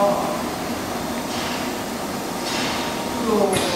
の黒